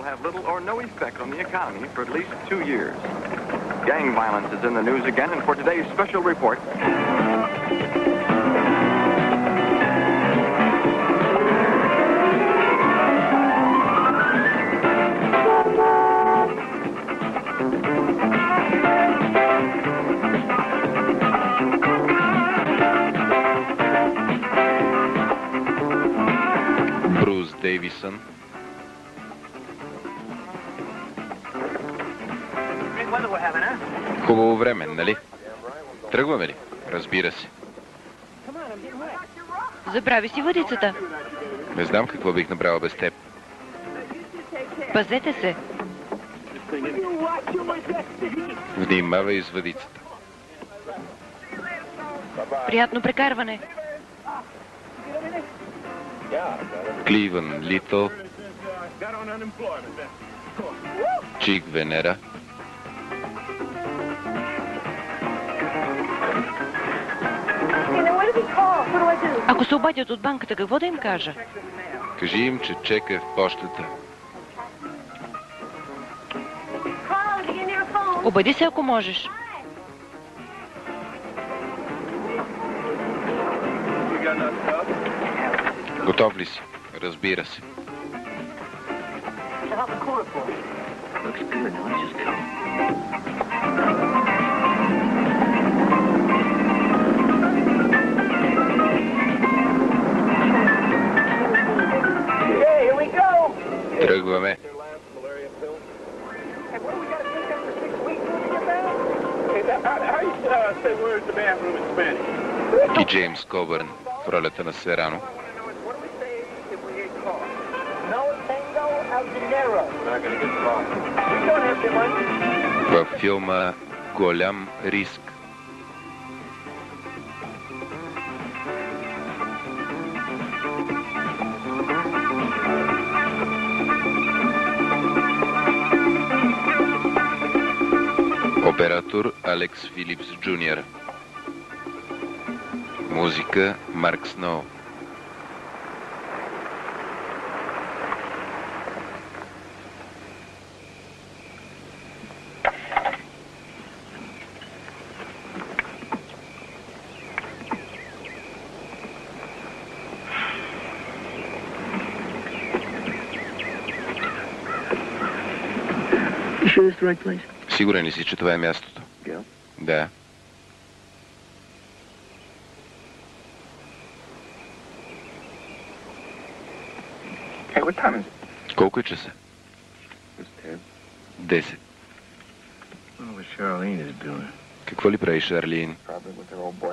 will have little or no effect on the economy for at least two years. Gang violence is in the news again, and for today's special report... Bruce Davison Хубаво време, нали? Тръгваме ли? Разбира се. Забрави си въдицата. Не знам какво бих направил без теб. Пазете се. Внимавай с въдицата. Приятно прекарване. Кливън Литъл, Чик Венера, Ако се обадят от банката, какво да им кажа? кажи им, че чека е в почтата. Обади се, ако можеш. Готов ли си? Разбира се. Тръгваме. И Джеймс Кобърн в ролята на Серано. Във филма Голям риск. Alex Phillips Jr. Music: Mark Snow. You sure it's the right place? Сигурен ли си, че това е мястото? Yeah. Да. Hey, is it? Колко е часа? Десет. Doing. Какво ли прави Шарлин?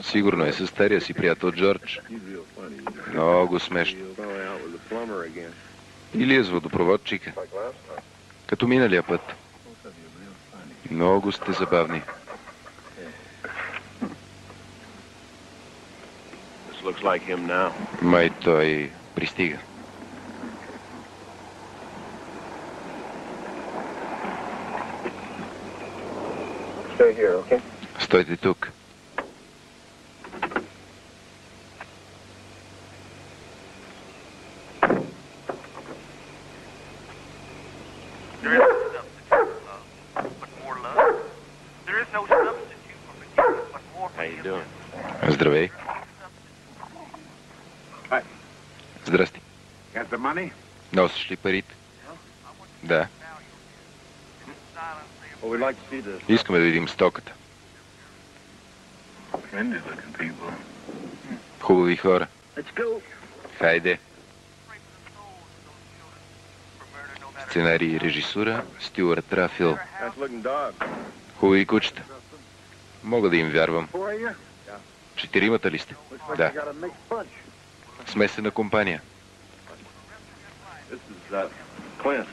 Сигурно е със стария си приятел Джордж. Много смешно. Или е с водопроводчика. Като миналия път. Both of you real funny. Много сте забавни. Май той пристига. Стойте тук. There is no substitute for love, but more love. There is no substitute for forgiveness, but more How you forgiveness. doing? Здравей. Hi. Здрасти. Got the money? Носиш ли парите? Да. Well, we'd like to see this. Искаме да видим стоката. Хубави хора. Хайде. Сценарий и режисура Стюарт Рафил. Хубави кучета. Мога да им вярвам. Четиримата ли сте? Да. Смесена компания. Uh.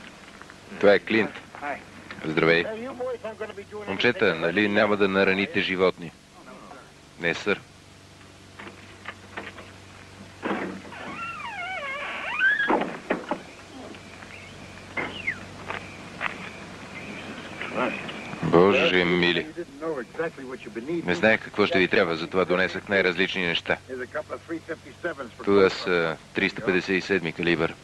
Това е Клинт. Здравей. Момчета, нали няма да нараните животни? Не, сър. Боже мили. Не знаех какво ще ви трябва, затова донесах най-различни неща. Това са 357 калибър.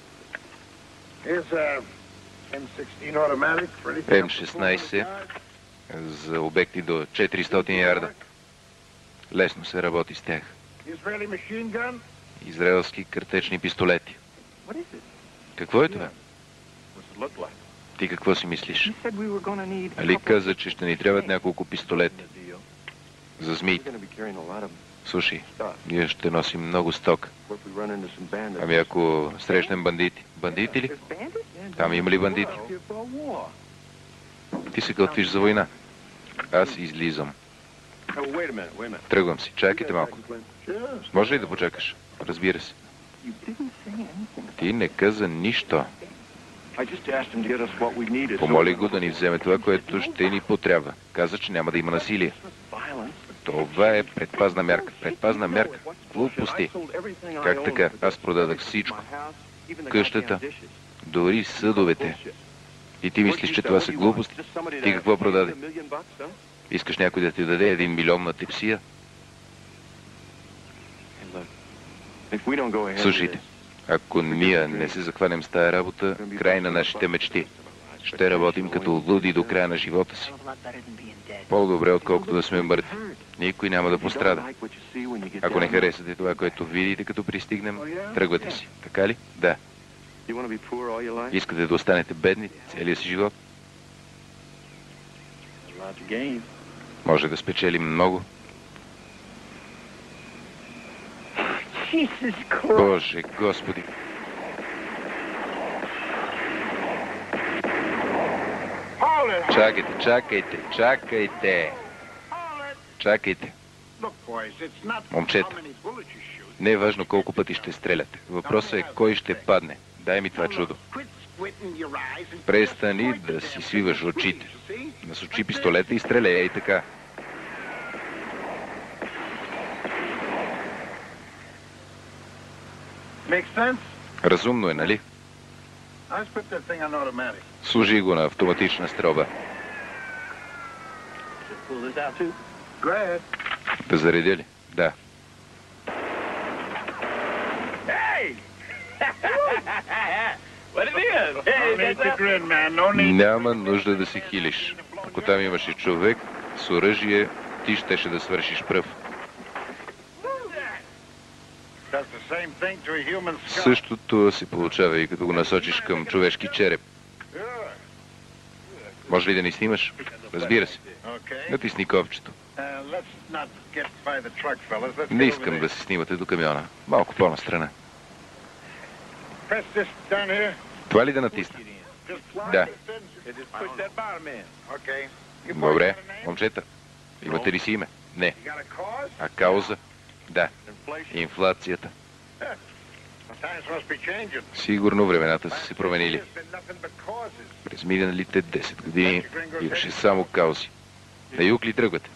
М16 за обекти до 400 ярда. Лесно се работи с тях. Израелски картечни пистолети. Какво е това? Ти какво си мислиш? Али каза, че ще ни трябват няколко пистолети за змиите. Слушай, ние ще носим много сток. Ами ако срещнем бандити? Бандити ли? Там има ли бандити? Ти се готвиш за война. Аз излизам. Тръгвам си. Чакайте малко. Може ли да почакаш? Разбира се. Ти не каза нищо. Помоли го да ни вземе това, което ще ни потрябва. Каза, че няма да има насилие. Това е предпазна мярка. Предпазна мярка. Глупости. Как така? Аз продадах всичко. Къщата, дори съдовете. И ти мислиш, че това са глупости? Ти какво продаде? Искаш някой да ти даде един милион на тепсия? Слушайте, ако ние не се захванем с тая работа, край на нашите мечти. Ще работим като луди до края на живота си. По-добре, отколкото да сме мъртви. Никой няма да пострада. Ако не харесате това, което видите, като пристигнем, тръгвате си. Така ли? Да. Искате да останете бедни целия си живот? Може да спечелим много. Боже, Господи! Чакайте, чакайте, чакайте! Чакайте. Момчета, не е важно колко пъти ще стреляте. Въпросът е кой ще падне. Дай ми това чудо. Престани да си свиваш очите. Насочи пистолета и стреляй, ей така. Разумно е, нали? Служи го на автоматична стрелба. Да заредя ли? Да. Няма нужда да се хилиш. Ако там имаше човек с оръжие, ти щеше да свършиш пръв. Същото се получава и като го насочиш към човешки череп. Може ли да ни снимаш? Разбира се. Натисни копчето. Не искам да се снимате до камиона. Малко по-настрана. Това ли да натисна? Да. Добре. Момчета, имате ли си име? Не. А кауза? Да. Инфлацията. Сигурно времената са се променили. През миналите 10 години имаше само каузи. На юг ли тръгвате?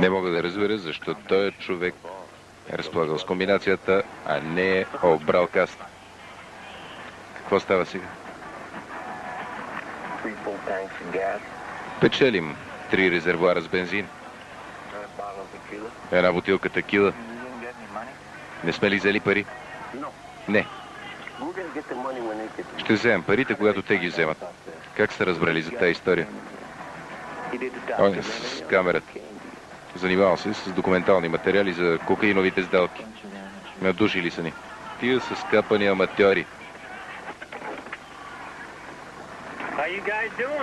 Не мога да разбера защо той е човек е разполагал с комбинацията, а не е обрал каста. Какво става сега? Three full tanks of gas. Печелим три резервуара с бензин, една бутилка текила. Не сме ли взели пари? Не. We're gonna get the money when they get Ще вземем парите, когато те ги вземат. Как сте разбрали за тази история? Е с камерата. Занимавал се с документални материали за кокаиновите сделки. Надушили са ни. Тия са скапани аматьори.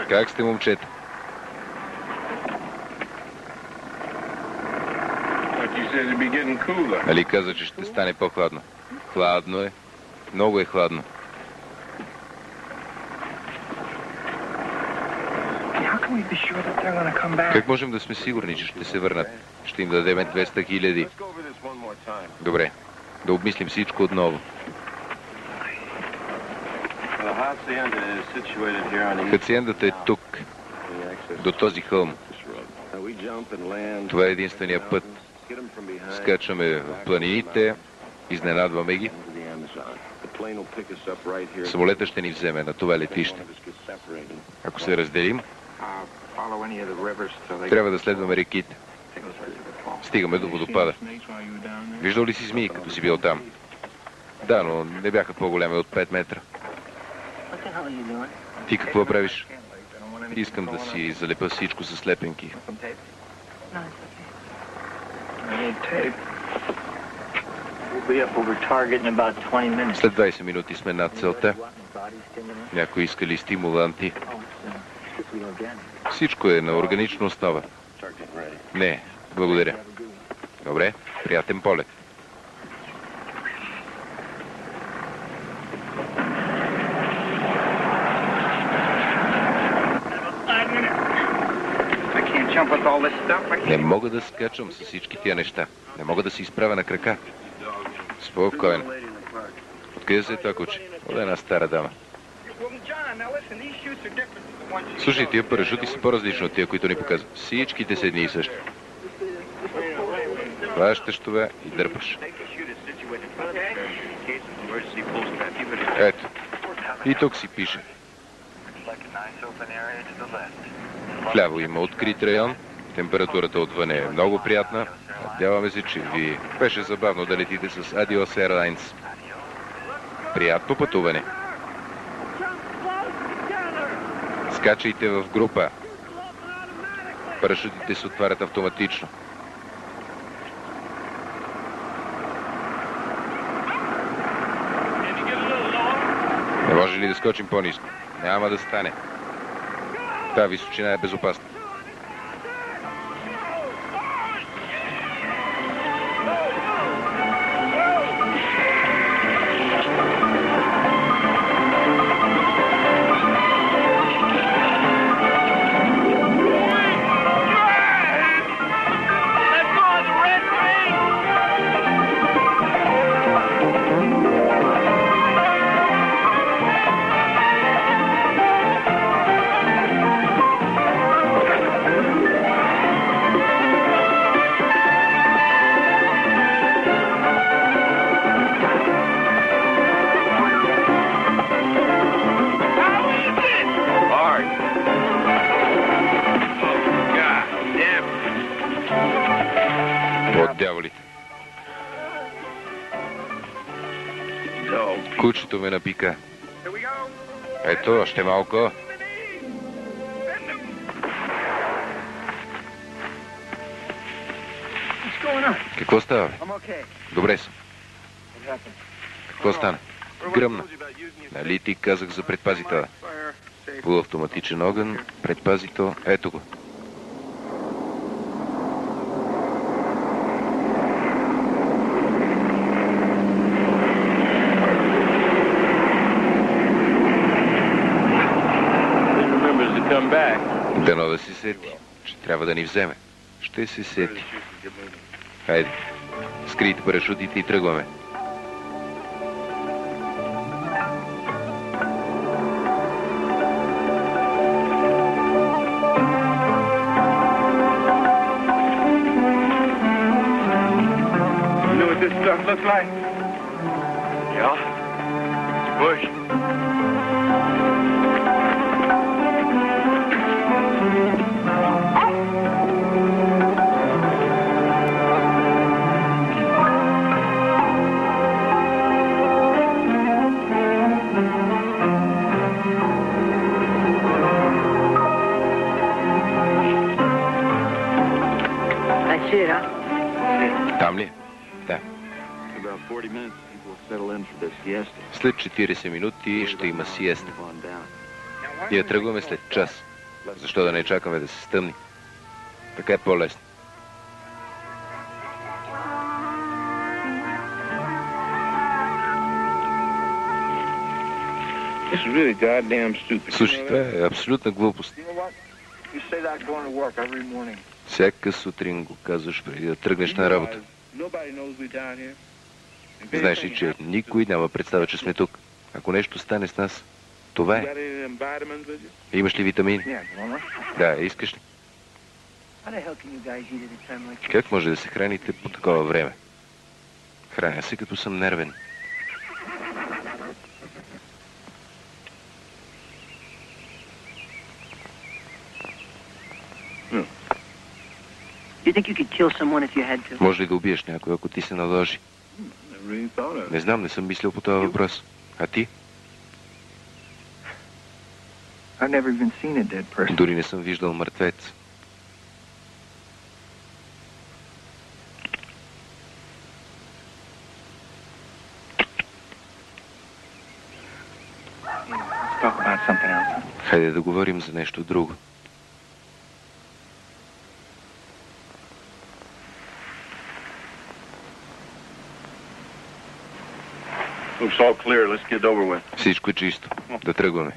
Как сте, момчета? Нали каза, че ще стане по-хладно? Хладно е. Много е хладно. How can we be sure that they're gonna come back? Как можем да сме сигурни, че ще се върнат? Ще им дадем 200 хиляди. Добре. Да обмислим всичко отново. Хациендата е тук, до този хълм. Това е единствения път. Скачаме в планините, изненадваме ги. Самолета ще ни вземе на това летище. Ако се разделим, Трябва да следваме реките. Стигаме до водопада. Виждал ли си змии, като си бил там? Да, но не бяха по-големи от 5 метра. Ти какво правиш? Искам да си залепа всичко с лепенки. Some tape? No, I need tape. We'll be up over target in about 20 minutes. След 20 минути сме над целта. Някой иска ли стимуланти? Всичко е на органична основа. Не, благодаря. Добре, приятен полет. Не мога да скачам с всички тия неща. Не мога да се изправя на крака. Спокойно. Откъде се е това куче? От една стара дама. Слушай, тия парашути са по-различни от тия, които ни показват. Всичките са едни и същи. Хващаш това и дърпаш. Ето. И тук си пише. Вляво има открит район. Температурата отвън е много приятна. Надяваме се, че ви беше забавно да летите с Adios Airlines. Приятно пътуване! Скачайте в група. Парашутите се отварят автоматично. Не може ли да скочим по-низко? Няма да стане. Та височина е безопасна. Полуавтоматичен огън, предпазител, ето го. Дано да си сети, че трябва да ни вземе. Ще се сети. Хайде, скрийте парашутите и тръгваме. looks like? Yeah, it's Bush. 40 минути ще има сиеста. Ние тръгваме след час. Защо да не чакаме да се стъмни? Така е по-лесно. Слушай, това е абсолютна глупост. Всяка сутрин го казваш преди да тръгнеш на работа. Знаеш ли, че никой няма представа, че сме тук? Ако нещо стане с нас, това е. Имаш ли витамини? Да, искаш ли? Как може да се храните по такова време? Храня се, като съм нервен. Може ли да убиеш някой, ако ти се наложи? Не знам, не съм мислил по този въпрос. А ти? Дори не съм виждал мъртвец. Хайде да говорим за нещо друго. Всичко е чисто. Да тръгваме.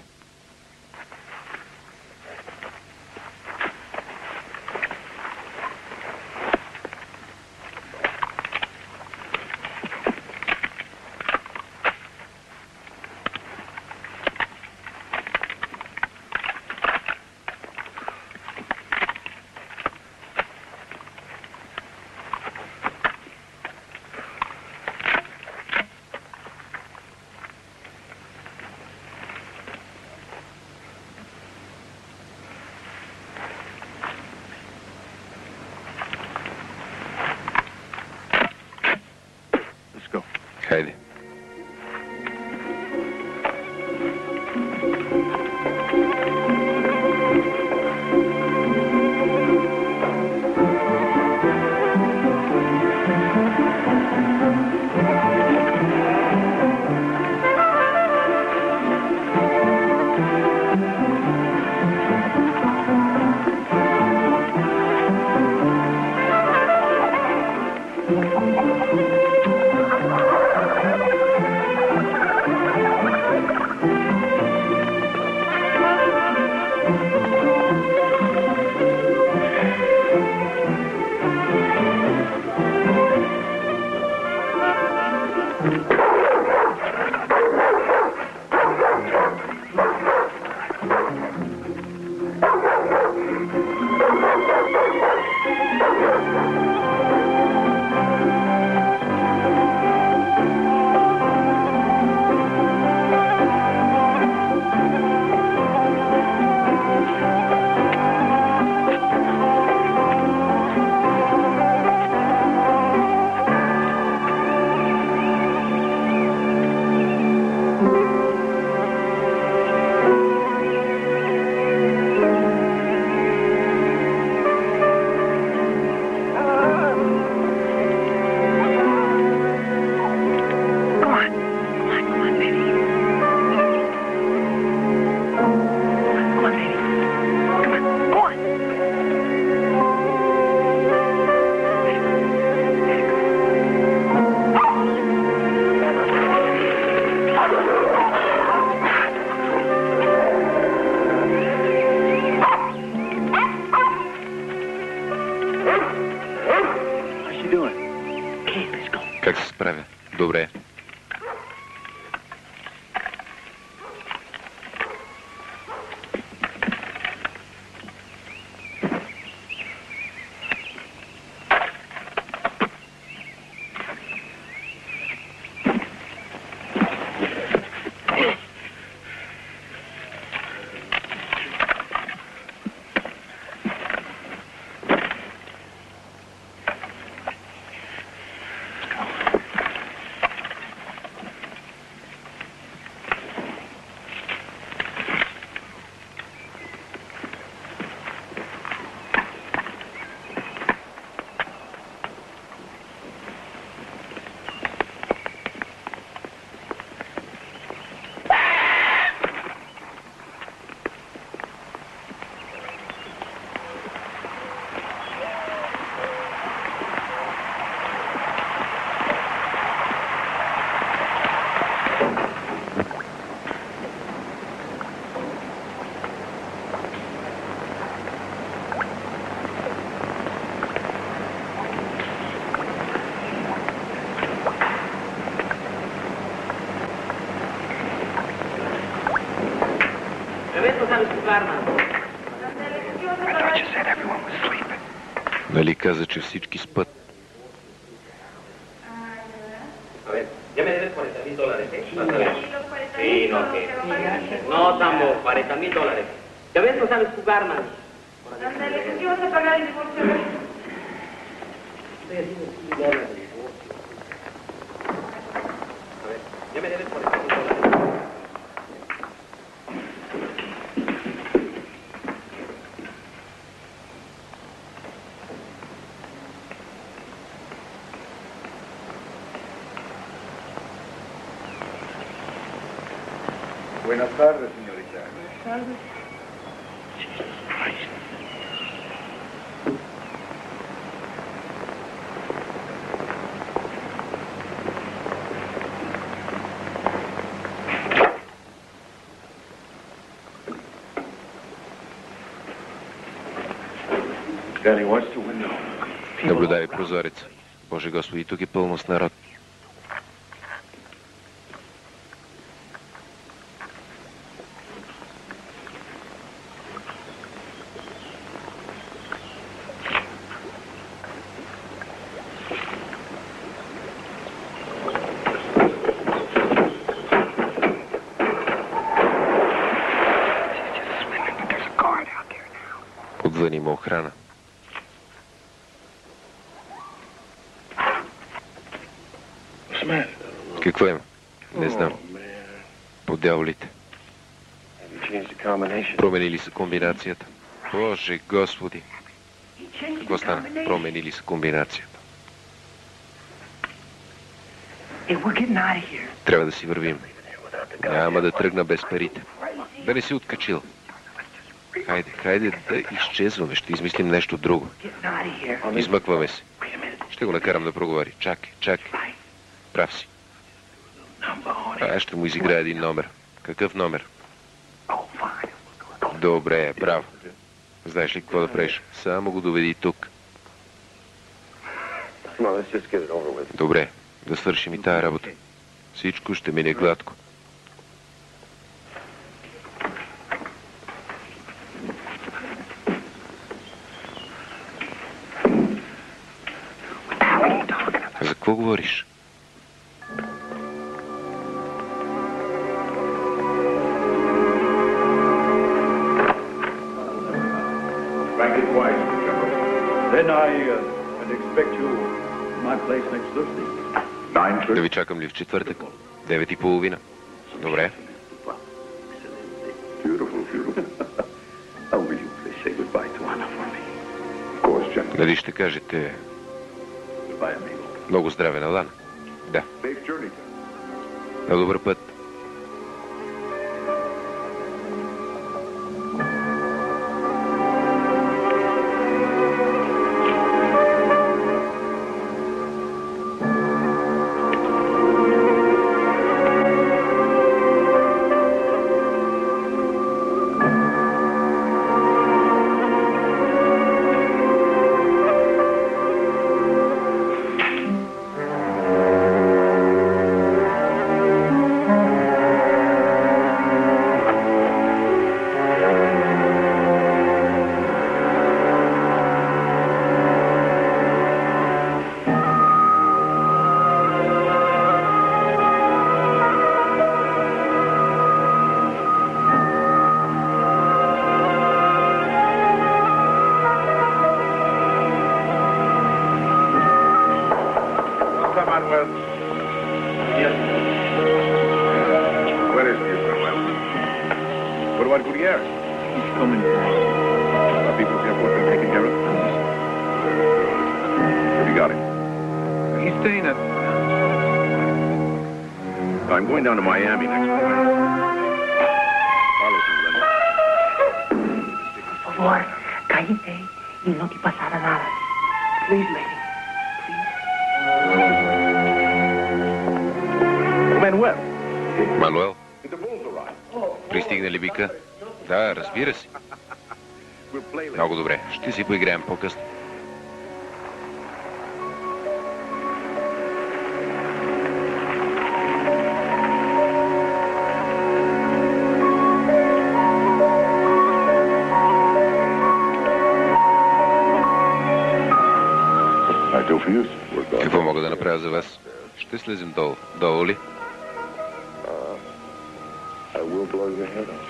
бармен. Danny, watch the window. Наблюдай прозореца. Боже Господи, тук е пълно с народ. Отвън има охрана. What's the matter? Какво има? Не знам. Oh, man. По дяволите. Have you changed the combination? Променили са комбинацията. Боже Господи. Какво стана? Променили са комбинацията. Трябва да си вървим. Няма да тръгна без парите. Да не си откачил. Хайде, хайде да изчезваме. Ще измислим нещо друго. Измъкваме се. Ще го накарам да проговори. Чакай, чакай. Прав си. Аз ще му изиграя един номер. Какъв номер? Добре, браво. Знаеш ли какво да правиш? Само го доведи тук. Добре, да свършим и тая работа. Всичко ще мине гладко. За какво говориш? Да ви чакам ли в четвъртък? Девет и половина. Добре. Beautiful, beautiful. oh, will you please say goodbye to Anna for me? Of course, General. Нали ще кажете много здраве на Лана? Да, на добър път. Ще си поиграем по-късно. Какво мога да направя за вас? Ще слезем долу. Долу ли?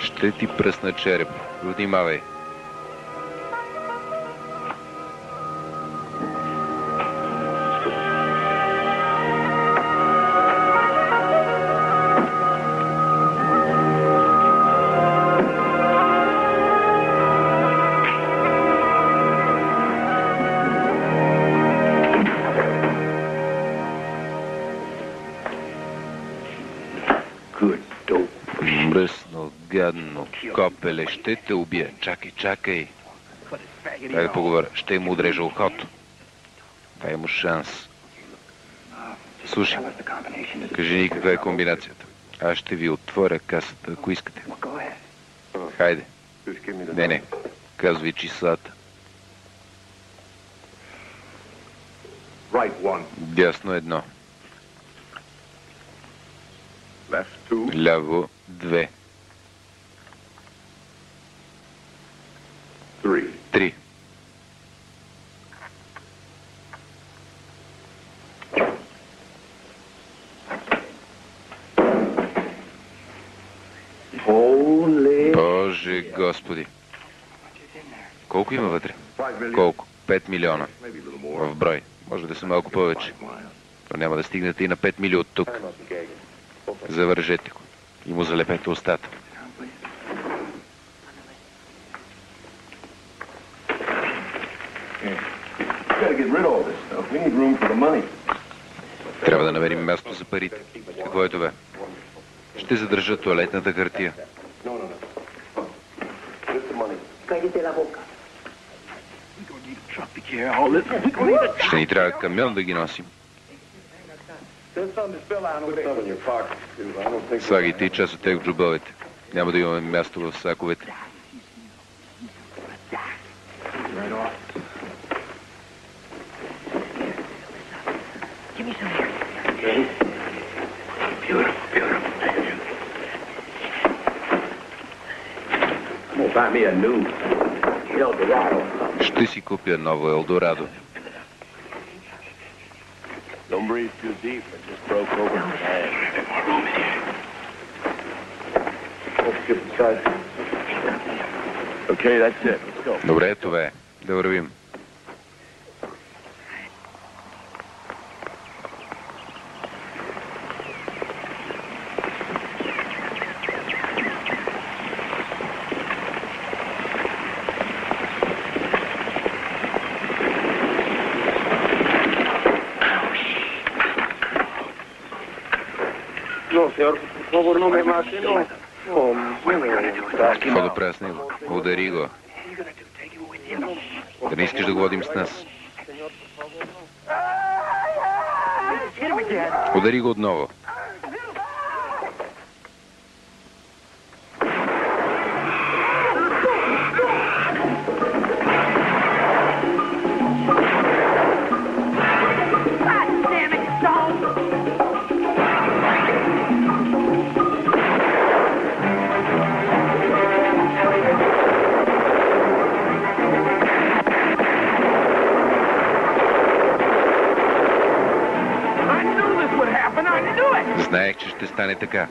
Ще ти пръсна череп. Внимавай. Копеле, ще те убия. Чакай, чакай. Дай да поговоря. Ще му отрежа ухото. Дай му шанс. Слушай, кажи ни каква е комбинацията. Аз ще ви отворя касата, ако искате. Хайде. Не, не. Казвай числата. Дясно едно. Ляво две. Три. Боже Господи. Колко има вътре? Колко? 5 милиона. В брой. Може да са малко повече. Но няма да стигнете и на 5 мили от тук. Завържете го. И му залепете устата. Трябва да намерим място за парите. Какво е това? Ще задържа туалетната хартия. Ще ни трябва камион да ги носим. Слагайте и част от тях в джубовете. Няма да имаме място в саковете. Give me some here. Ще си купя ново Елдорадо. Добре, това е. Да вървим. Какво да правя с него? Удари го. Да не искаш да го водим с нас. Удари го отново. Стане така.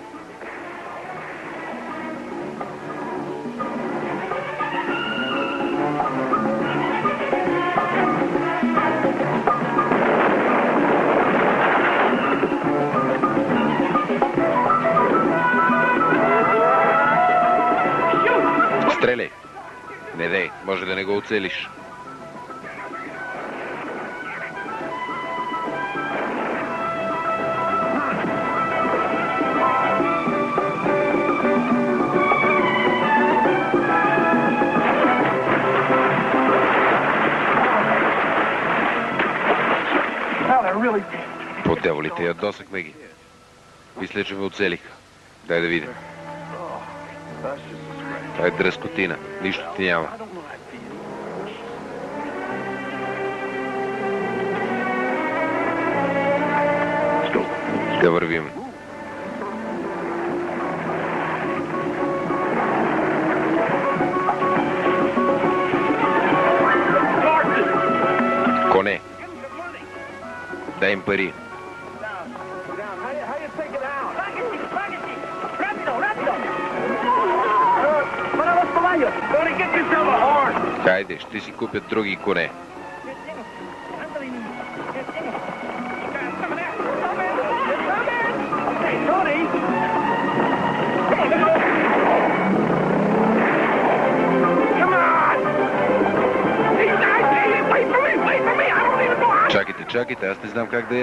Стреляй! Не дей, може да не го оцелиш. Дяволите ядосахме ги. Мисля, че ме оцелиха. Дай да видим. Това е дръскотина. Нищо ти няма. Чакайте, чакайте, аз не знам как да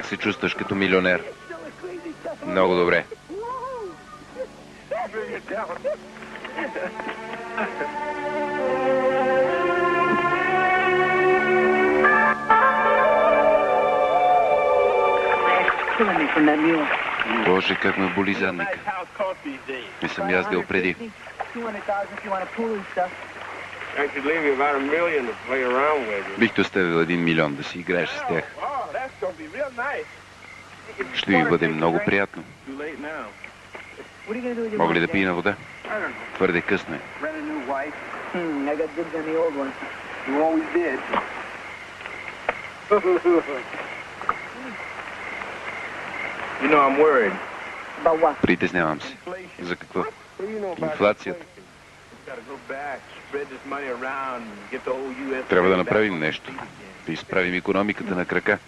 Как се чувстваш като милионер? Много добре. Боже, как ме боли задника. Не съм яздил преди. Бих оставил един милион да си играеш с тях. Oh, that's gonna be real nice. Ще ви бъде много приятно. Too late now. What are you going to do with your Мога ли да пия на вода? I don't know. Твърде късно е. Rent a new wife. Dad? Hmm, I got dibs on the old one. You always did. you know, I'm worried. About what? Притеснявам се. За какво? What do you know about Инфлацията. Трябва да направим нещо. Да изправим економиката на крака.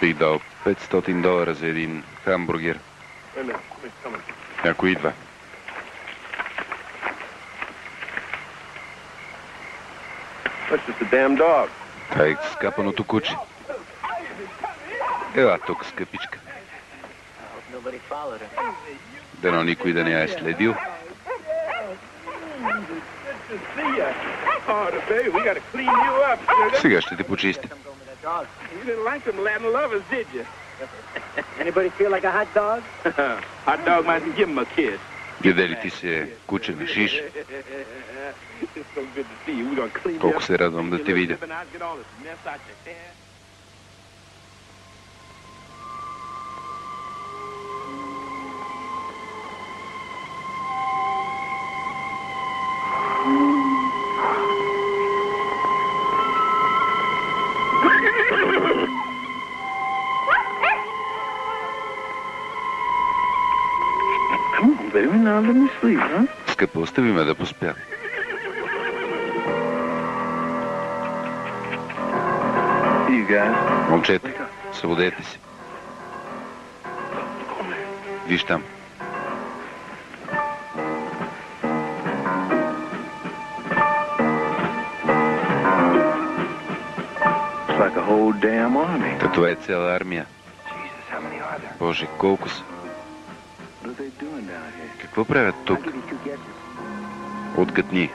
Бих дал 500 долара за един хамбургер. Някой идва. Това е скапаното куче. Ела тук, скъпичка. Дано никой да не я е следил. Oh. Сега ще те почистя. Kiss. Видели ти се куче на шиш. Колко се радвам да те видя. Baby, now let me sleep, huh? Скъпа, остави ме да поспя. Момчета, събудете се. Виж там. Това е цяла армия. Боже, колко са. Какво правят тук? Отгътни.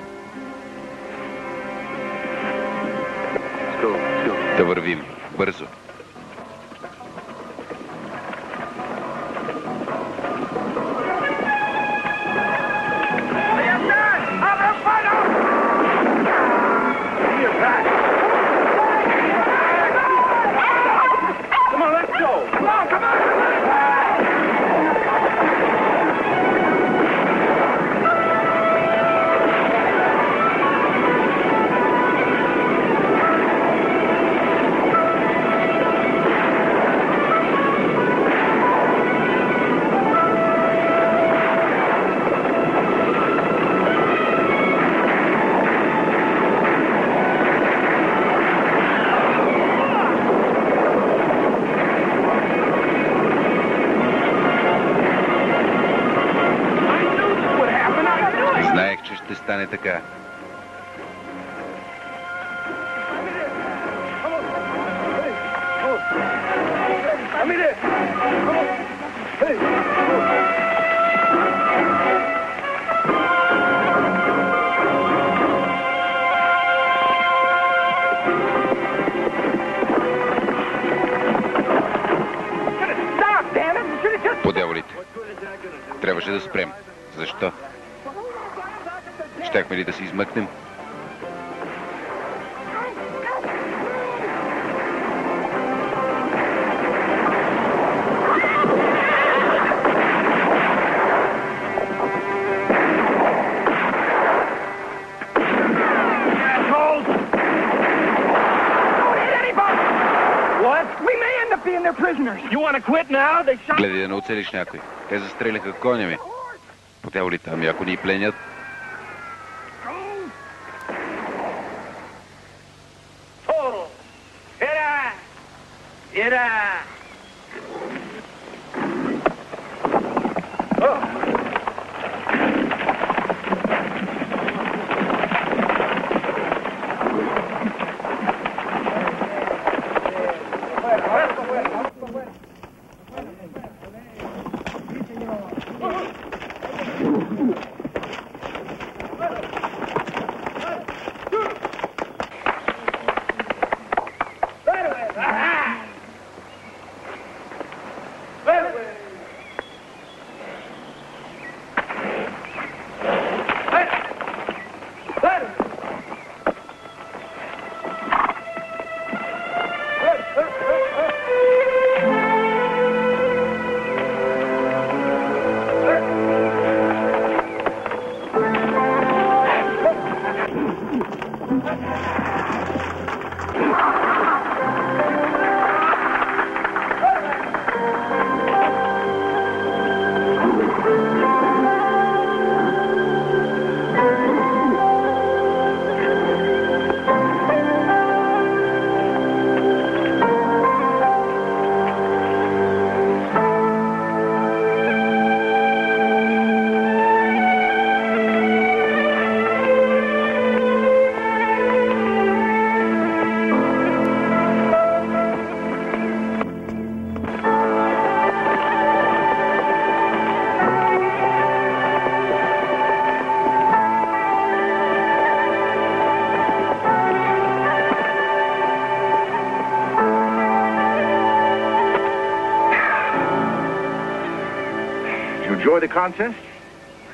Да вървим. Бързо. Гледай да не оцелиш някой. Те застреляха коня ми. По дяволите, ами ако ни пленят,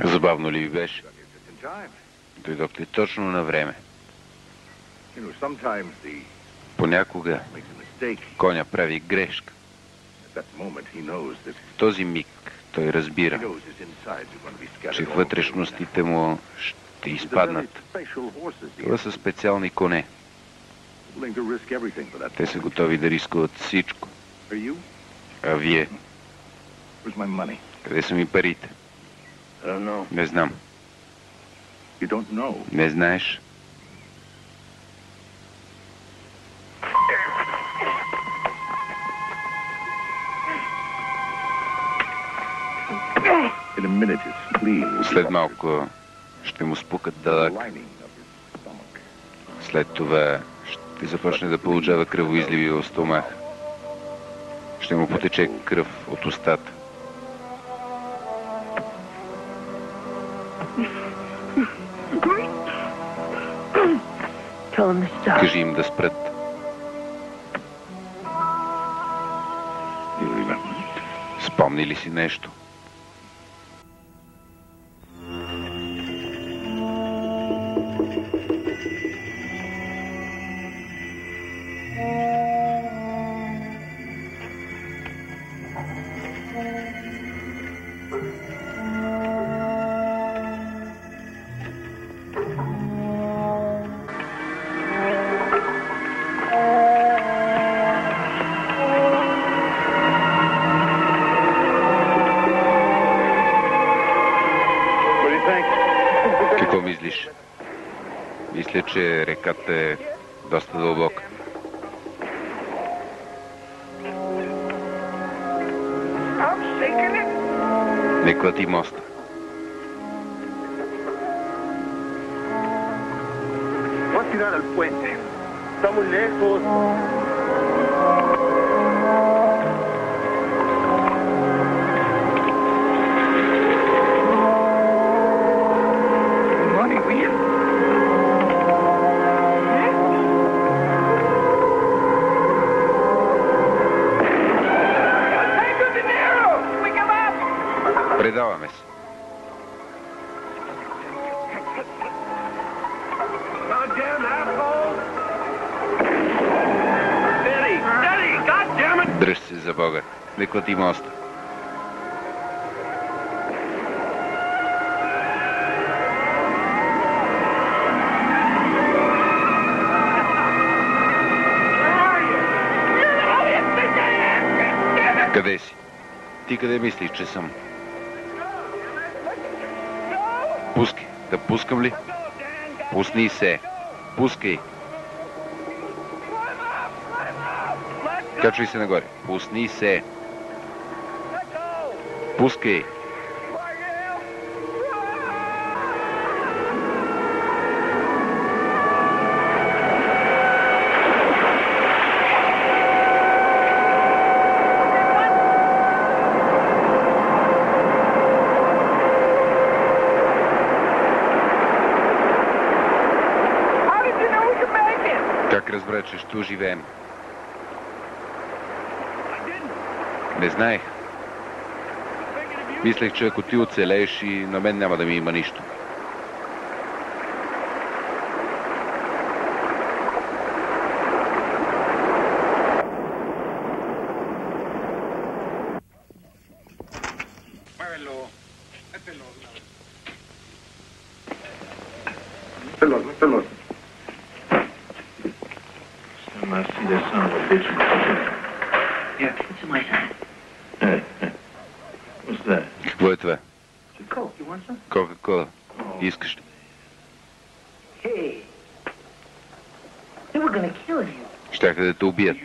забавно ли ви беше? Дойдохте точно на време. Понякога коня прави грешка. В този миг той разбира, че вътрешностите му ще изпаднат. Това са специални коне. Те са готови да рискуват всичко. А вие? Къде са ми парите? Не знам. Не знаеш? След малко ще му спукат дълъг. След това ще започне да получава кръвоизливи в стомах. Ще му потече кръв от устата. Кажи им да спрат. You? Спомни ли си нещо? What do Kad dosta duboko. Neko ti mosta. Voy a tirar al puente. Está muy lejos. Бога. Не клати моста. Къде си? Ти къде мислиш, че съм? Пускай. Да пускам ли? Пусни се. Пускай. Качвай се нагоре. Пусни се. Пускай. How did you know we could make it? Как разбра, че ще? Не знаех. Мислех, че ако ти оцелееш и на мен няма да ми има нищо. Pelot, pelot. I see that son of a bitch. Here, it's in my hand. Това? Кока-кола. Искаш ли? Щяха да те убият.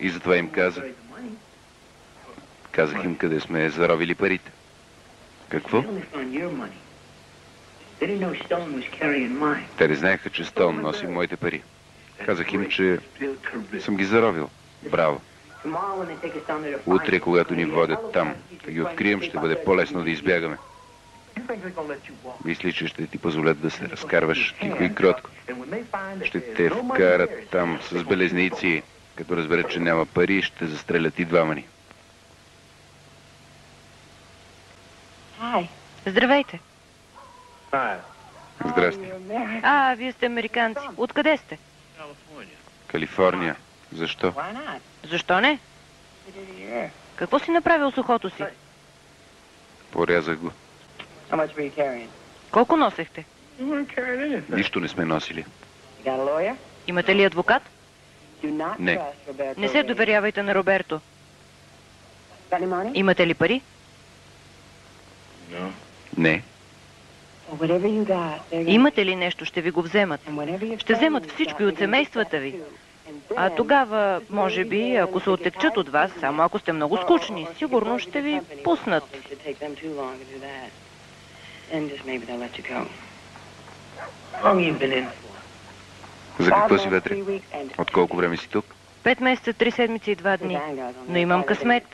И затова им казах. Казах им къде сме заровили парите. Какво? Те не знаеха, че Стоун носи моите пари. Казах им, че съм ги заровил. Браво. Утре, когато ни водят там, да ги открием, ще бъде по-лесно да избягаме. Мисли, че ще ти позволят да се разкарваш тихо и кротко. Ще те вкарат там с белезници. Като разберат, че няма пари, ще застрелят и двама ни. Здравейте. Здрасти. А, вие сте американци. Откъде сте? Калифорния. Защо? Защо не? Какво си направил с ухото си? Порязах го. Колко носехте? Нищо не сме носили. Имате ли адвокат? Не. Не се доверявайте на Роберто. Имате ли пари? Не. Имате ли нещо? Ще ви го вземат. Ще вземат всичко и от семействата ви. А тогава, може би, ако се отекчат от вас, само ако сте много скучни, сигурно ще ви пуснат. За какво си вътре? От колко време си тук? Пет месеца, три седмици и два дни. Но имам късмет.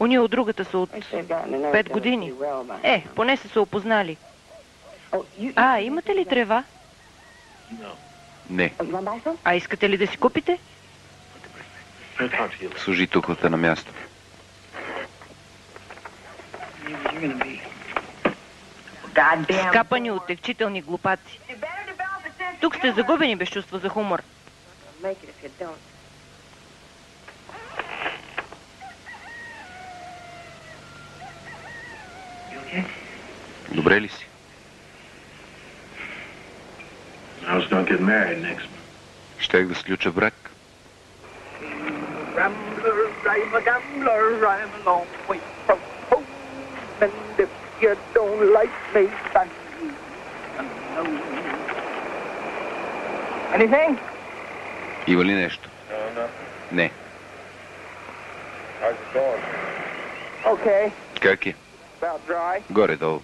Уния от другата са от пет години. Е, поне са се опознали. А, имате ли трева? Не. А искате ли да си купите? Служи тук на място. Скапани от текчителни глупаци. Тук сте загубени без чувство за хумор. Добре ли си? I was going to get married next month. Щях да сключа брак. Rambler, I'm a gambler, I'm a long way from home. And if you don't like me, then you know. Anything? Има ли нещо? Не. Okay. Как е? About dry. Горе-долу.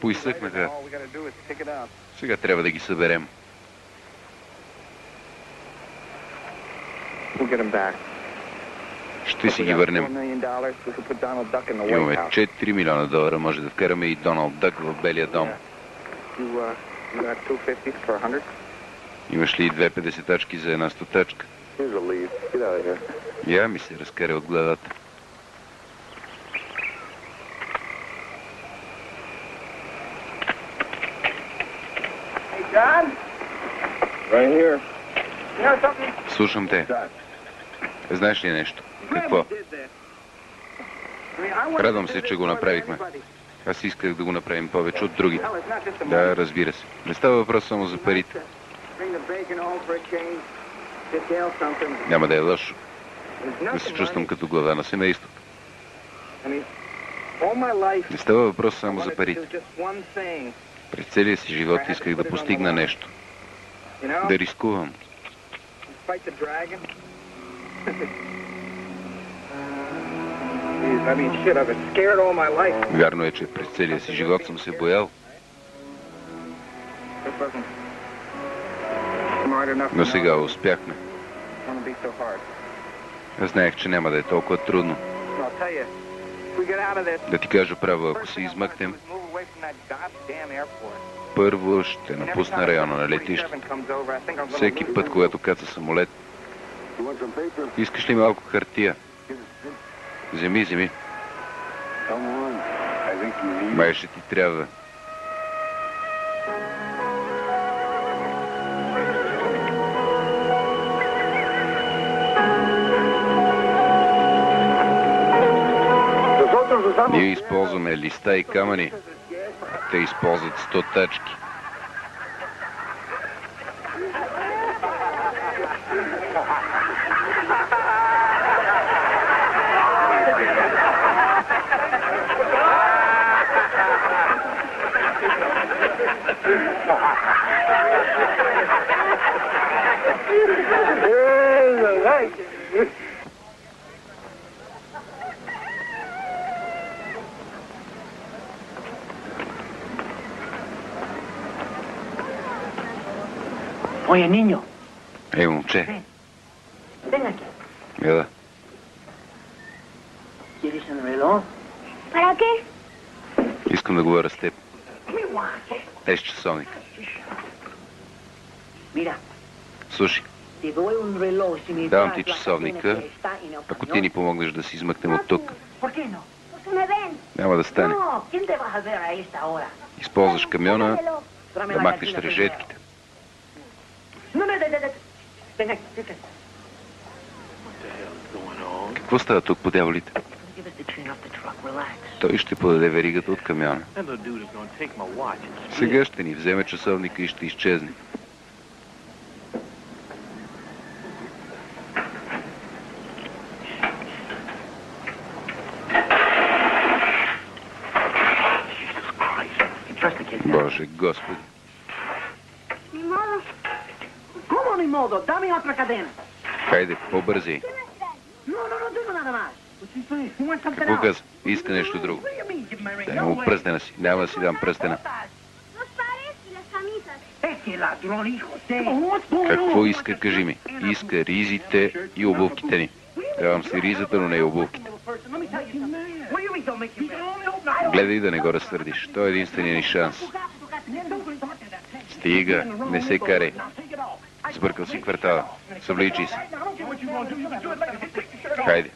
Поизсъхнаха. All we gotta do is pick it up. Сега трябва да ги съберем. Ще си ги върнем. $4 million, we could put Donald Duck in the White Имаме House. 4 милиона долара, може да вкараме и Доналд Дък в Белия дом. You, uh, you got two fifties for a hundred? Имаш ли две 50 тачки за една стотачка? Я ми се разкаря от главата. Слушам те. Знаеш ли нещо? Какво? Радвам се, че го направихме. Аз исках да го направим повече от други. Hell, it's not just the Да, разбира се. Не става въпрос само за парите. Няма да е лошо да се чувствам като глава на семейството. Не става въпрос само за парите. През целия си живот исках да постигна нещо. Да рискувам. Вярно е, че през целия си живот съм се боял, но сега успяхме. знаех, че няма да е толкова трудно. Да ти кажа право, ако се измъкнем, първо ще напусна района на 47 летище. comes over, I think I'm gonna Всеки път, когато каца самолет, искаш ли малко хартия? Вземи, вземи. Май ще ти трябва. Ние използваме листа и камъни, а те използват 100 тачки. Oye, niño, Ей, момче, ven aquí. ела, ¿Quieres un reloj? ¿Para qué? искам да говоря с теб. ¿Qué Еш часовник. Слушай, Давам ти часовника, ако ти ни помогнеш да се измъкнем от тук. Няма да стане. Използваш камиона да махнеш решетките. aquí. Какво става тук по дяволите? Той ще подаде веригата от камиона. Сега ще ни вземе часовника и ще изчезне. Боже Господи. Ni modo. Каза? Иска нещо друго. Дай му пръстена си. Няма да си дам пръстена. Какво иска, кажи ми? Иска ризите и обувките ни. Давам си ризата, но не и обувките. Гледай да не го разсърдиш. Той е единствения ни шанс. Стига, не се карай. Сбъркал си квартала. Съвличи се. Хайде.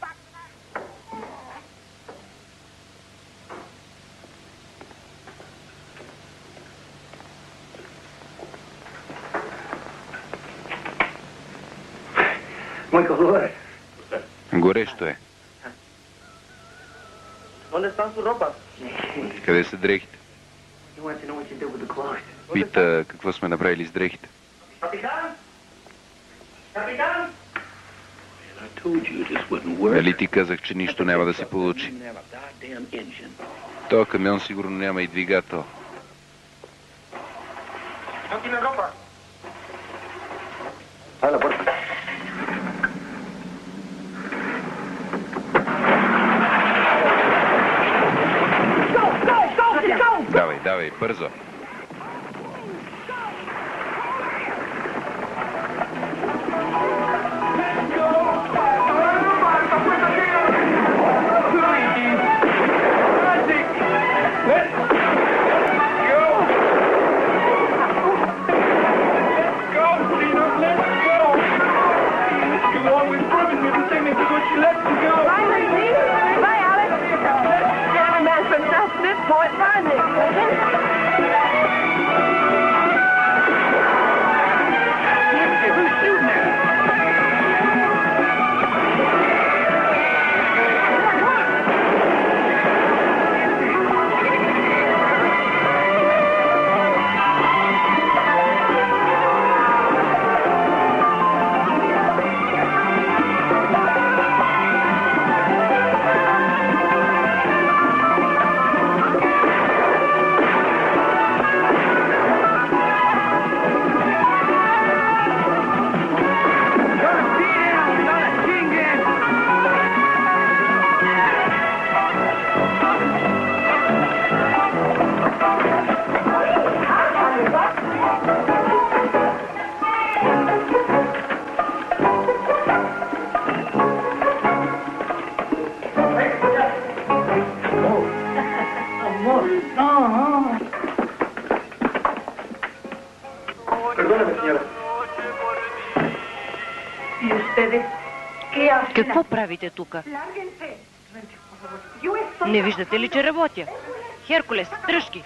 Muy color. Горещо е. Къде са дрехите? Пита какво сме направили с дрехите. Capitán. Capitán. I told you this wouldn't work. Нали ти казах, че нищо няма да се получи? Този камион сигурно няма и двигател. Давай, давай, бързо. Правите тук? Не виждате ли, че работя? Херкулес, дръжки!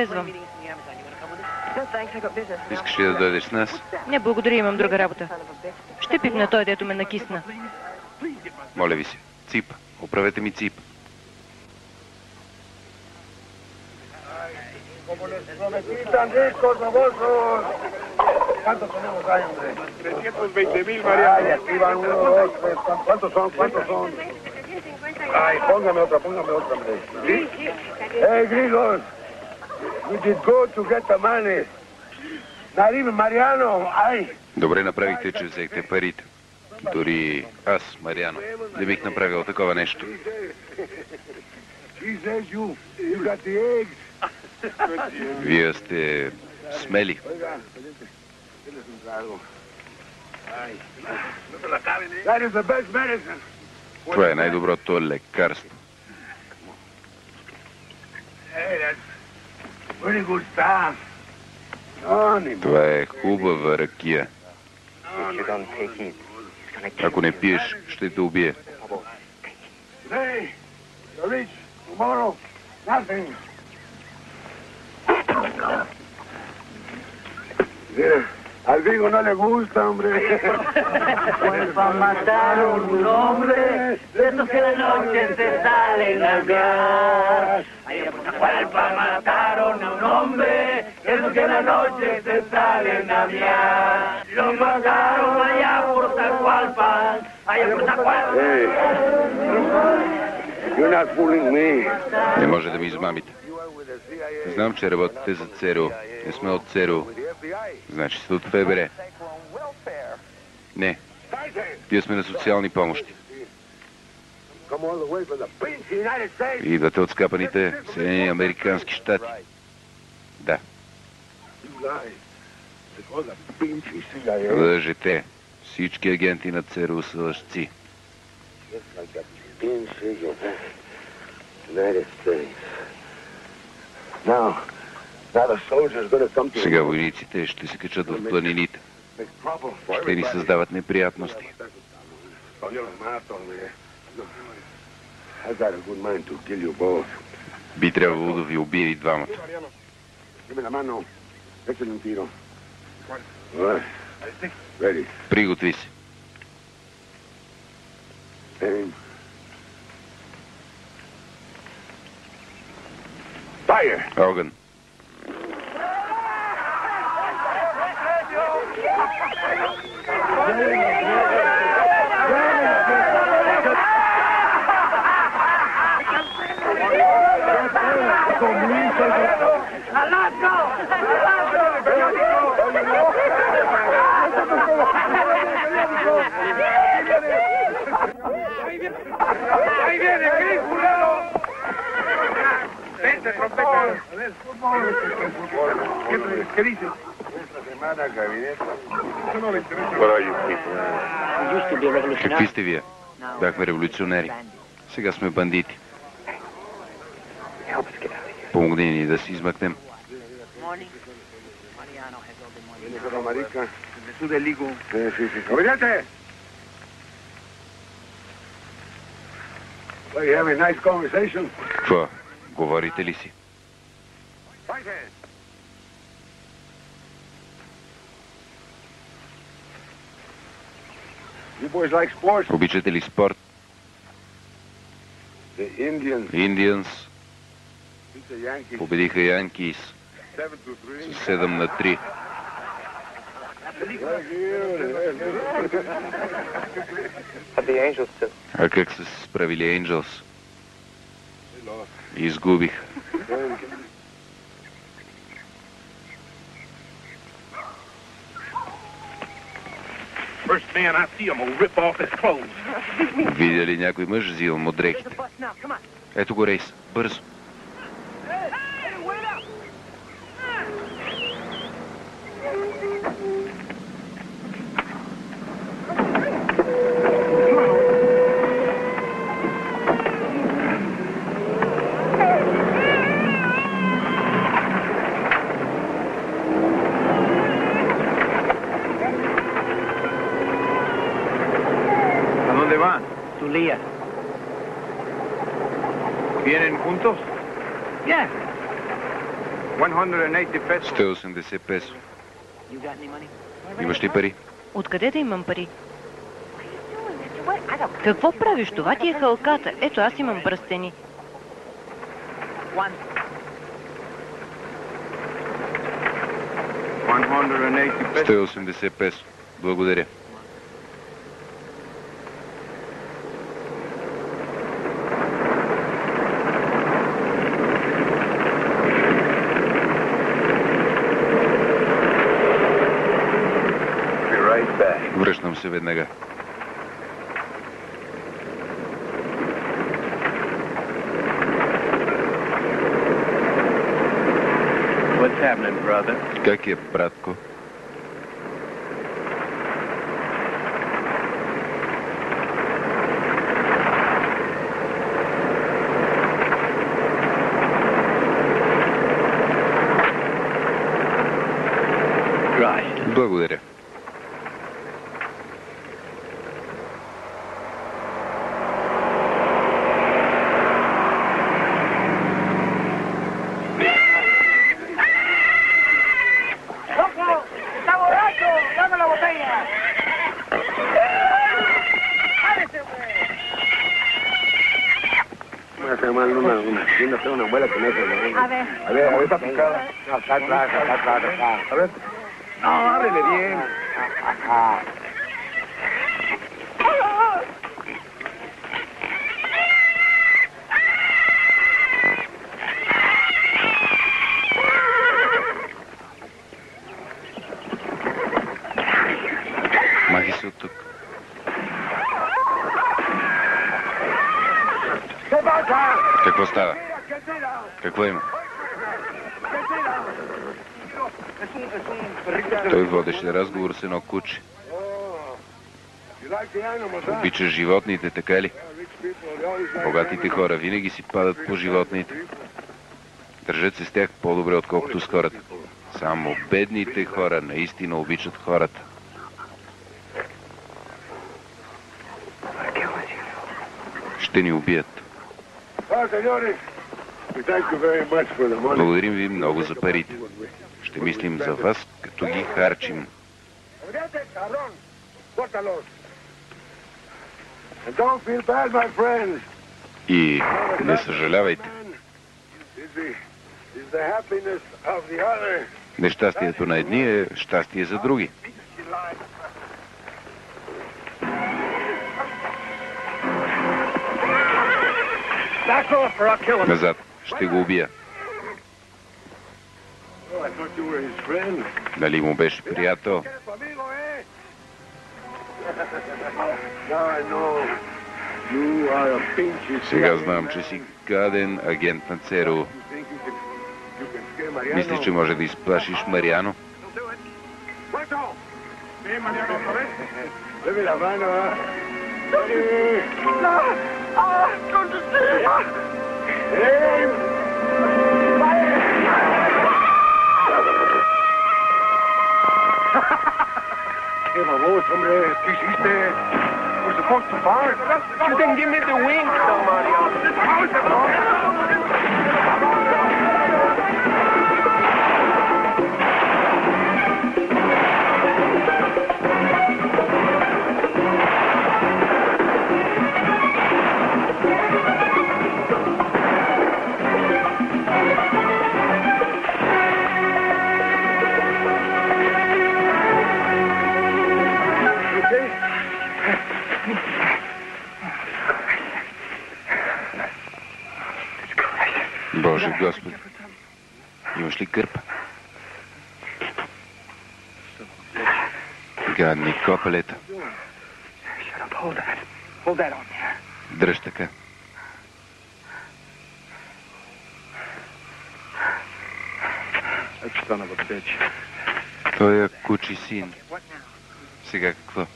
Business. Искаш ли да дойдеш с нас? Не, благодаря, имам друга работа. Ще пипна той, дето ме накисна. Моля ви се. Цип. Оправете ми цип. ¿Cuántos tenemos ahí, hombre? 320 mil, Mariano. Aquí van uno, dos, tres. ¿Cuántos son? ¿Cuántos son? Ay, póngame otra, póngame otra, hombre. Hey, gringos. We did go to get the money. Not even Mariano. Ay. Добре направихте, че взехте парите. Дори аз, Мариано, не бих направил такова нещо. Вие сте смели. Eh. Това е най-доброто лекарство. Hey, that's Това е хубава ракия. If you don't take it, Ако не пиеш, ще те убие. Today, the rich, tomorrow, nothing. Mira, al Vigo no le gusta, hombre. Vuelva a matar a un hombre, de esos que la noche se salen a hablar. Vuelva mataron a un hombre, de esos que la noche se salen a hablar. Lo mataron allá por Zacualpan, allá por Zacualpan. Hey, you're not fooling me. Не може да ми измамите. Знам, че работите за ЦРУ. Не сме от ЦРУ. Значи сте от ФБР. Не. Ние сме на социални помощи. Идвате от скапаните Съединени Американски щати. Да. Лъжете. Всички агенти на ЦРУ са лъжци. Now, Сега войниците ще се качат в планините. Ще ни създават неприятности. Би трябвало да ви убие и двамата. Приготви се. Огън. ¡Ahí viene, trompeta. A ¿Qué, qué dices? Какви сте вие? Бяхме революционери. Сега сме бандити. Помогни ни да си измъкнем. Viene con la marica. Su del ligo. Sí, sí, sí. ¡Comediante! Well, you having a nice conversation? Какво? Говорите ли си? Fighter! You boys like sports? Обичате ли спорт? The Indians Индианс beat the Yankees победиха Янкис 7 to 3. с 7 на 3. How'd the Angels do? А как са се справили Angels? Изгубих. First man I see, I'm gonna rip off his clothes. Видя ли някой мъж, взимам му дрехите. Ето го рейс. Бързо. ¿A dónde van? Tulía. ¿Vienen juntos? Yeah. 180 pesos. 180 песо. You got any money? Имаш ли пари? Откъде да имам пари? Какво правиш? Това ти е халката. Ето, аз имам пръстени. One. 180 pesos. 180 песо. Благодаря. Be right back. Връщам се веднага. What's happening, brother? Как е, братко? Acá atrás, acá atrás, acá. A ver. No, ábrele bien. Ajá. You like the animals, huh? Обича животните, така ли? Богатите хора винаги си падат по животните. Държат се с тях по-добре, отколкото с хората. Само бедните хора наистина обичат хората. Ще ни убият. Благодарим ви много за парите. Ще мислим за вас, като ги харчим. Olvídate, cabrón. Córtalos. И не съжалявайте. Нещастието на едни е щастие за други. Назад. Ще го убия. Oh, friend. Нали му беше приятел? Сега знам, че си гаден агент на ЦРУ. Мислиш, че може да изплашиш Мариано? Puerto. Está? Hey, Hombre, ¿qué hiciste? We're supposed to fire. You didn't give me the wing, somebody else. There. Дръж така. Той е кучи син. Сега какво?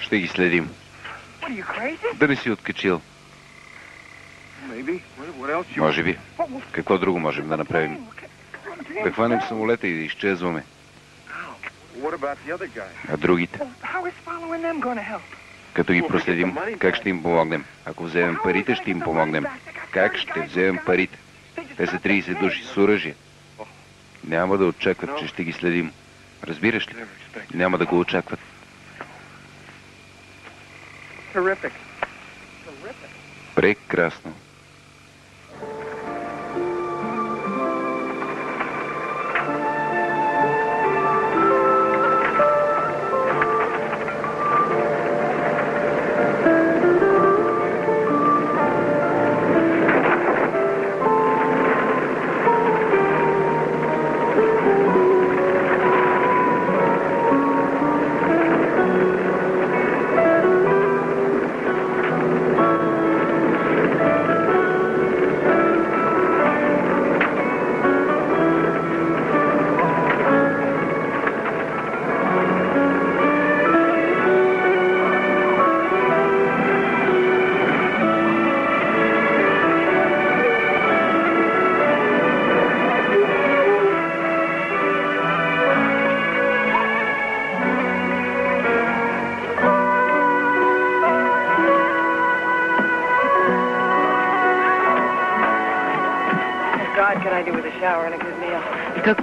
Ще ги следим. Да не си откачил. Може би. Какво друго можем да направим? Да хванем самолета и да изчезваме. What about the other guy? А другите? How is following them going to help? Като ги проследим, как ще им помогнем? Ако вземем парите, ще им помогнем. Как ще вземем парите? Те са 30 души с оръжие. Няма да очакват, че ще ги следим. Разбираш ли? Няма да го очакват. Прекрасно.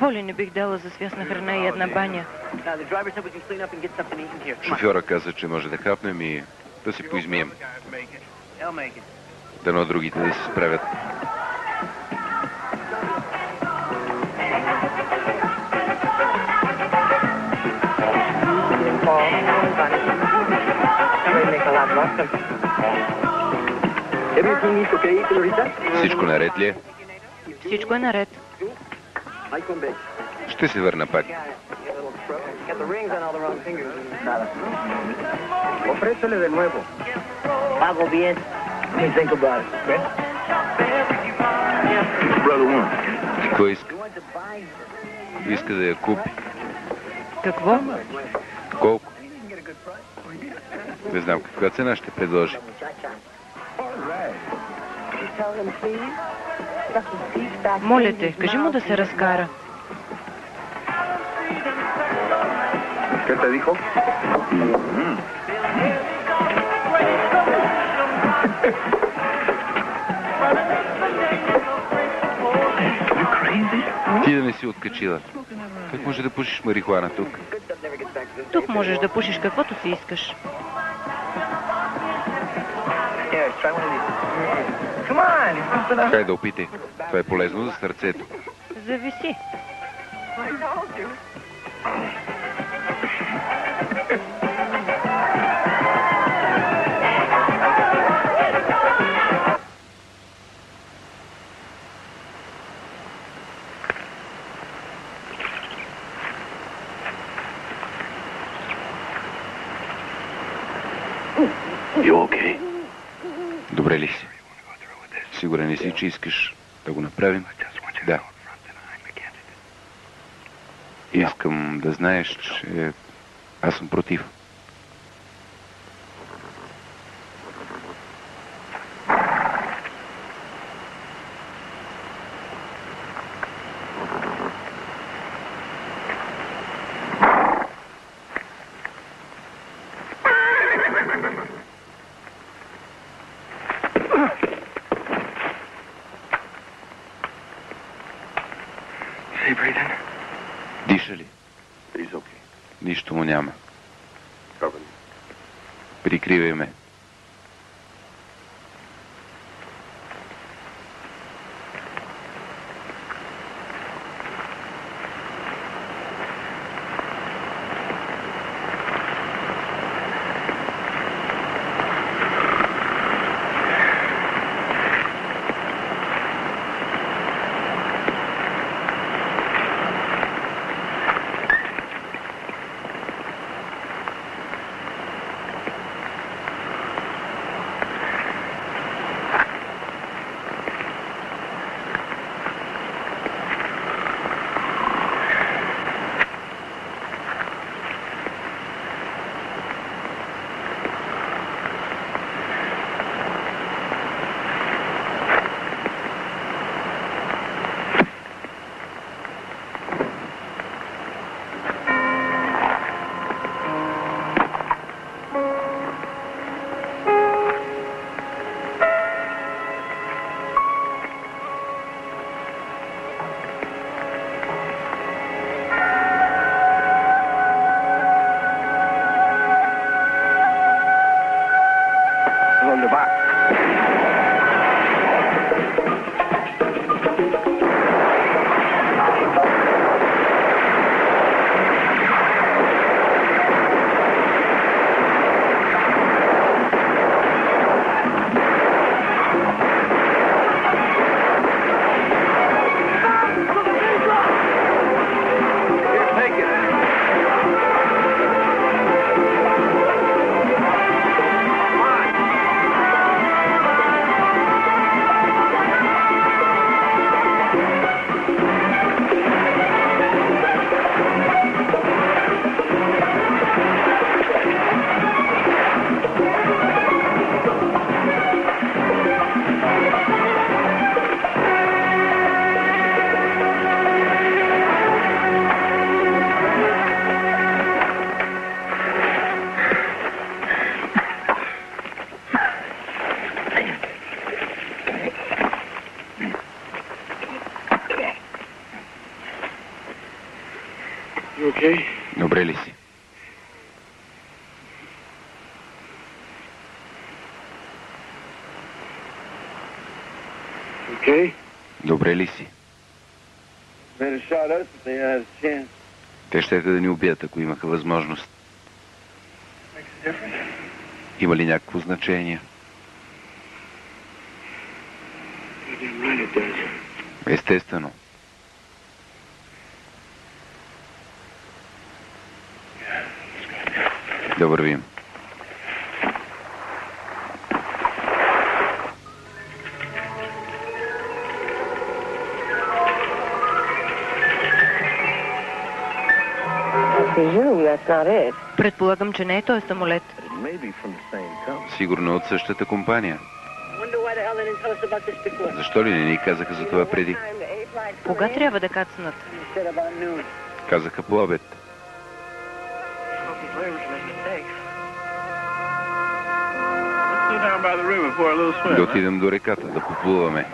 Какво ли не бих дала за свясна храна и една баня? Шофьора каза, че може да хапнем и да се поизмием. Дано другите да се справят. Всичко наред ли е? Всичко е наред. Ще се върна пак. Ofrécele de nuevo. Pago bien. Me think about it, okay? Brother one. Какво иска? Иска да я купи. Какво? Колко? Не знам каква цена ще предложи. Моля те, кажи му да се разкара. ¿Qué te dijo? Ти да не си откачила. Как може да пушиш марихуана тук? Тук можеш да пушиш каквото си искаш. Yeah, try one of these. Хай да опитай. Това е полезно за сърцето. Зависи. Аз съм против. Ще да ни убият, ако имаха възможност. Има ли някакво значение? Естествено. Да вървим. Предполагам, че не е този самолет. Сигурно е от същата компания. Защо ли не ни казаха за това преди? Кога трябва да кацнат? Казаха по обед. Smoking flavors make mistakes. Let's go down by the river for a little swim. Да отидем до реката, да поплуваме.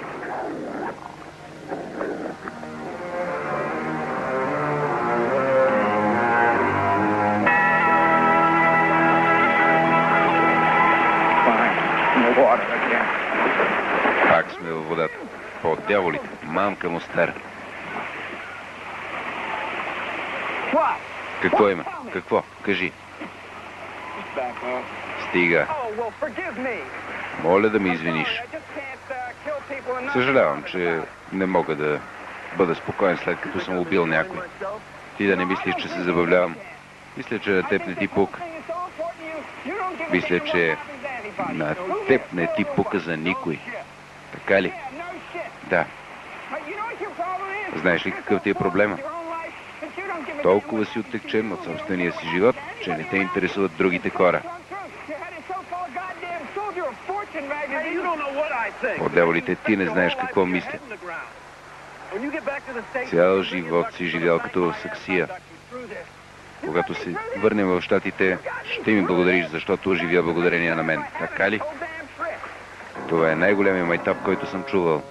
Пак сме във водата. По дяволите. Мамка му стара. Какво има? Какво? Кажи. Стига. Моля да ме извиниш. Съжалявам, че не мога да бъда спокоен след като съм убил някой. Ти да не мислиш, че се забавлявам. Мисля, че на теб не ти пука. Мисля, че на теб не ти пука за никой. Така ли? Да. Знаеш ли какъв ти е проблема? Толкова си оттекчен от собствения си живот, че не те интересуват другите хора. Hey, you don't know what I think. По дяволите ти не знаеш какво мисля. Цял живот си живял като в саксия. Когато се върнем в Штатите, ще ми благодариш, защото оживя благодарение на мен. Така ли? Това е най-големият майтап, който съм чувал.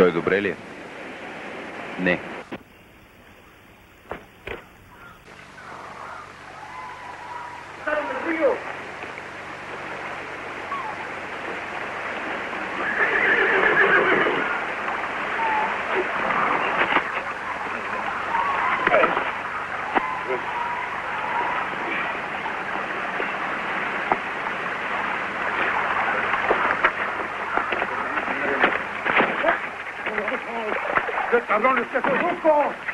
Той добре ли е? Не. que eu não posso.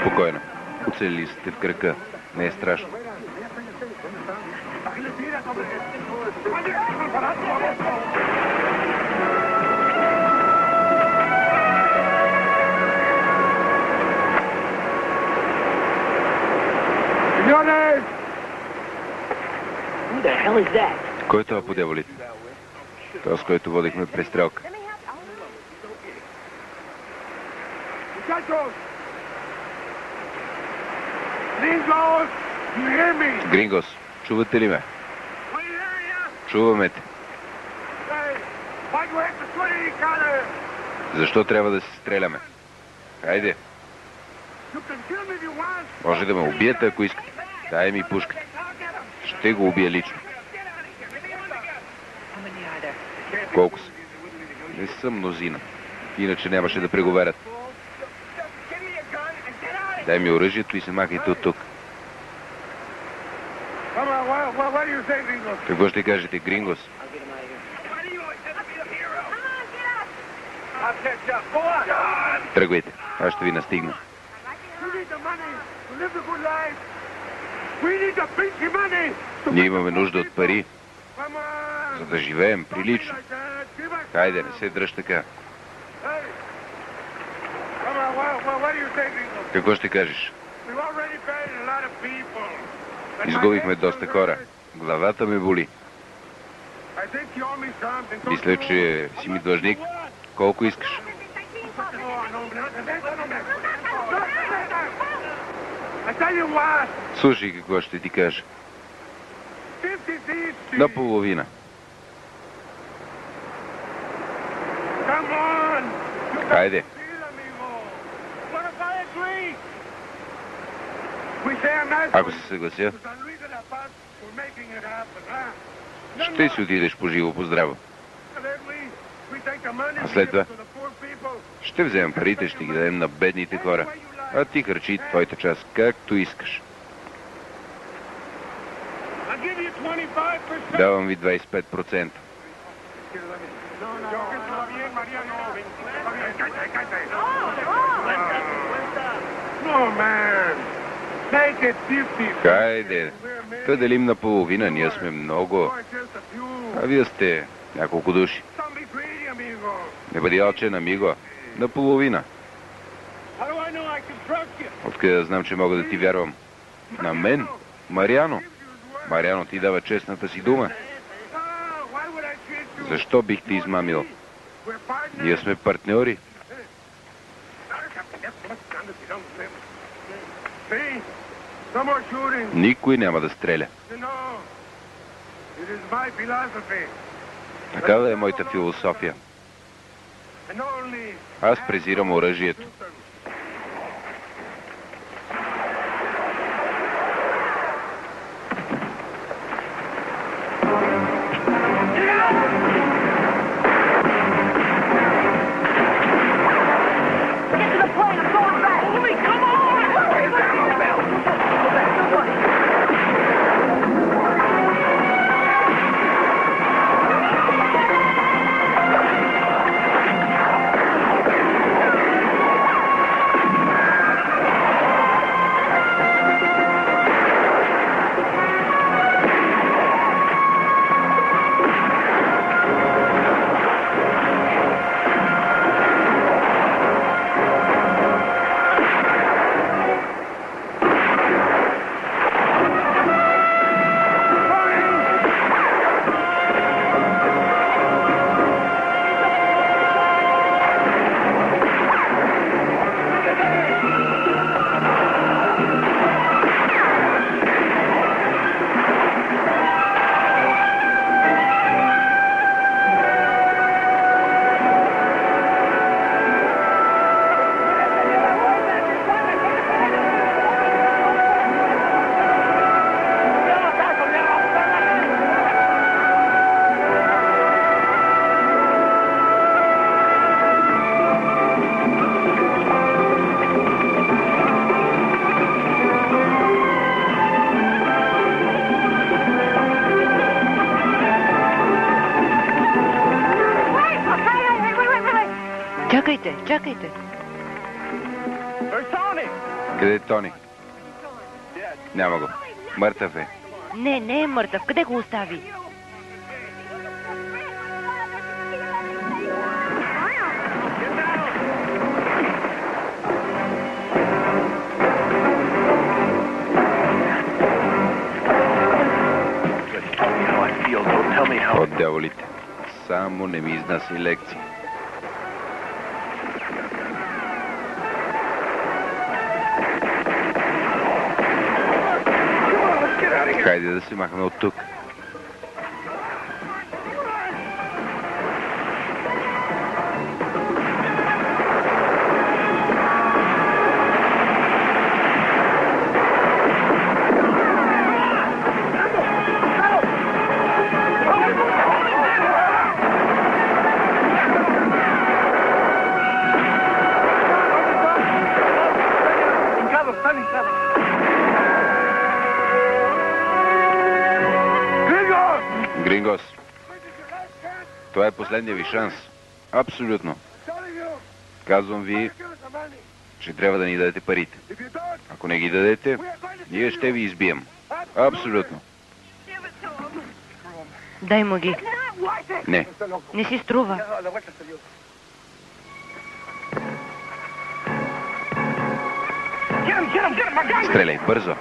Спокойно. Оцелили сте в кръка. Не е страшно. ¿A qué Кой е това по дяволите? Това, с който водихме престрелка. muchachos. Gringos, you hear me? Грингос, чувате ли ме? Чуваме те. Защо трябва да се стреляме? Хайде, може да ме убиете, ако искате. Дай ми пушка. Ще го убия лично. Колко са? Не са мнозина. Иначе нямаше да преговарят. Дай ми оръжието и се махайте от тук. Какво ще кажете, Грингос? Тръгвайте. Аз ще ви настигна. Ние имаме нужда от пари, За да живеем прилично. Хайде, не се дръж така. Какво ще кажеш? Изгубихме доста хора. Главата ме боли. Мисля, че си ми длъжник. Колко искаш? Oh, no, no, no, no, I tell you what, Слушай какво ще ти кажа. 50 thieves. Наполовина. Come on. You Хайде. Ако се съглася, ще си отидеш по живо, по здраво. А след това? Ще вземем парите, ще ги дадем на бедните хора. А ти харчи твоята част, както искаш. I'll give you 25%. Давам ви 25%. No, man. Make it 50. Хайде, да делим наполовина, ние сме много, а вие сте няколко души. Не бъди алчен, амиго. Наполовина. How do I know I can да знам, че мога да ти вярвам? На мен? Мариано. Мариано ти дава честната си дума. Защо бих те измамил? Ние сме партньори. Никой няма да стреля. Такава е моята философия. Аз презирам оръжието. Хайде да се махаме от тук. последния ви шанс. Абсолютно. Казвам ви, че трябва да ни дадете парите. Ако не ги дадете, ние ще ви избием. Абсолютно. Дай му ги. Не. Не си струва. Стреляй, бързо.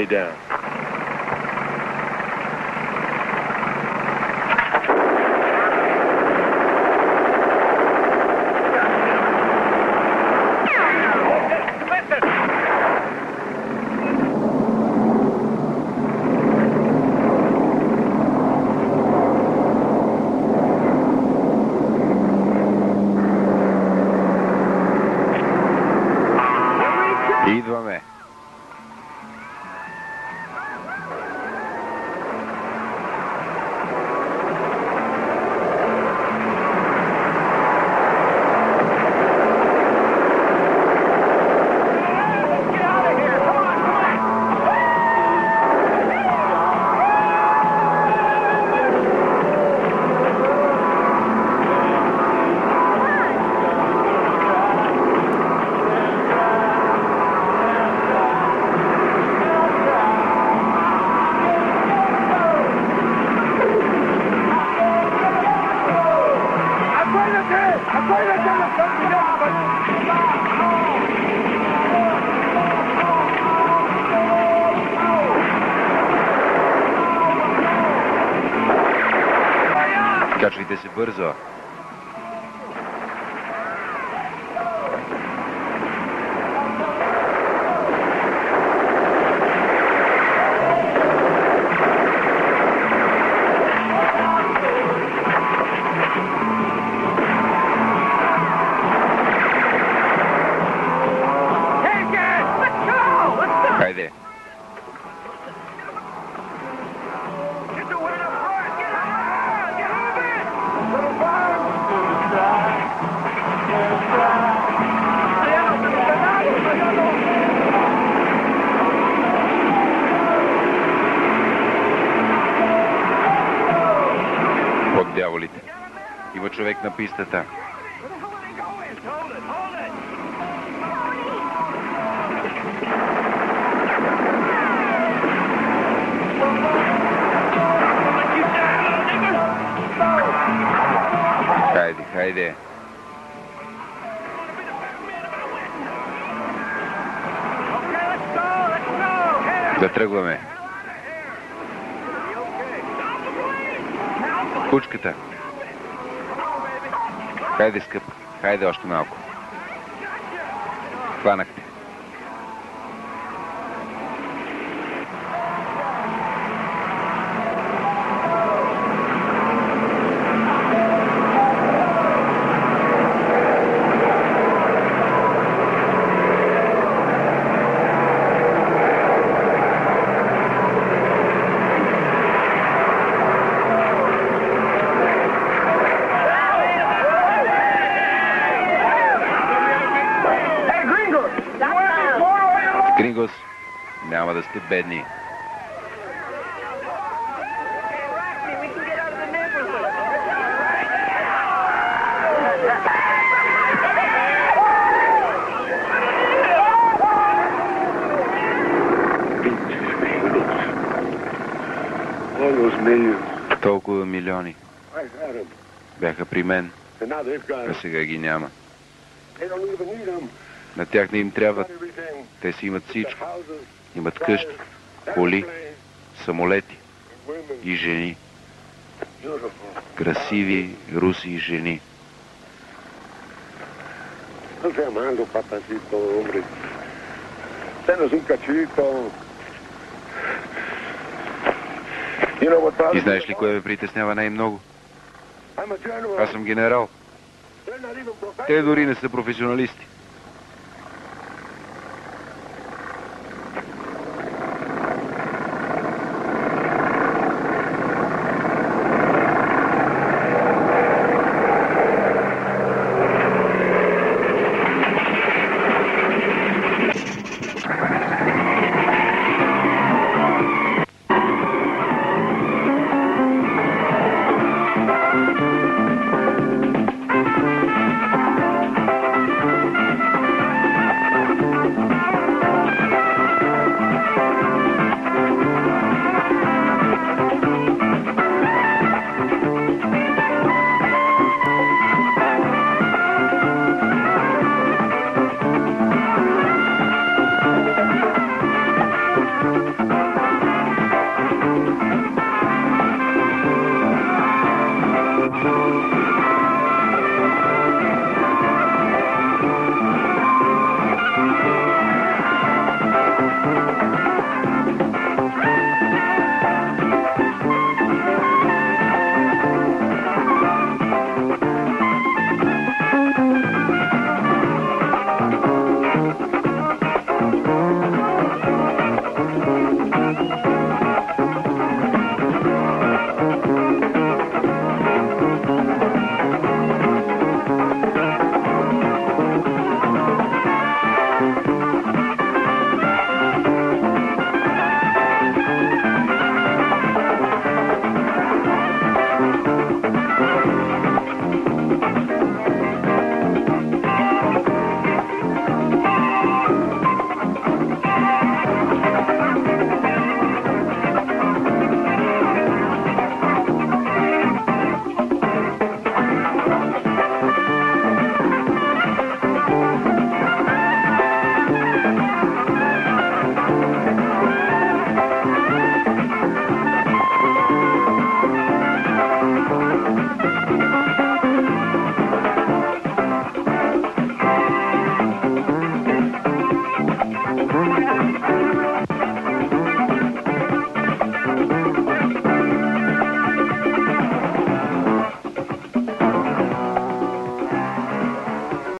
stay down. Борзо. пистата. Aires que бедни. Толкова милиони бяха при мен, а сега ги няма. На тях не им трябва. Те си имат всичко. Имат къщи, коли, самолети и жени. Красиви руси и жени. Amando, И знаеш ли кое ме притеснява най-много? Аз съм генерал. Те дори не са професионалисти.